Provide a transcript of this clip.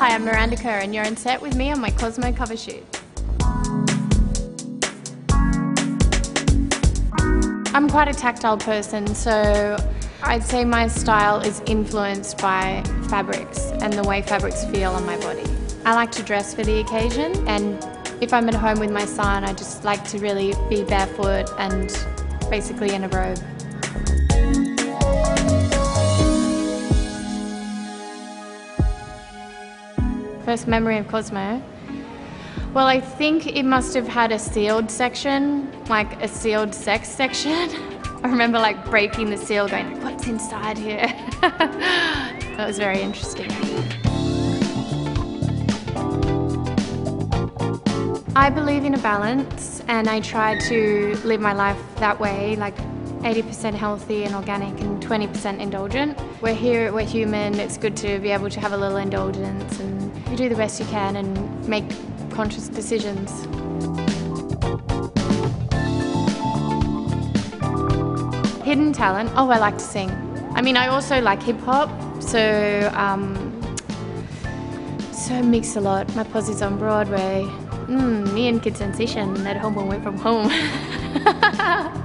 Hi, I'm Miranda Kerr and you're on set with me on my Cosmo cover shoot. I'm quite a tactile person, so I'd say my style is influenced by fabrics and the way fabrics feel on my body. I like to dress for the occasion and if I'm at home with my son, I just like to really be barefoot and basically in a robe. First memory of Cosmo? Well, I think it must have had a sealed section, like a sealed sex section. I remember like breaking the seal going, what's inside here? that was very interesting. I believe in a balance and I try to live my life that way, like 80% healthy and organic and 20% indulgent. We're here, we're human, it's good to be able to have a little indulgence and you do the best you can and make conscious decisions. Hidden talent, oh I like to sing. I mean I also like hip hop, so um, Sir Mix-a-Lot. My posse's on Broadway. Mm, me and Kid Sensation at home we're from home.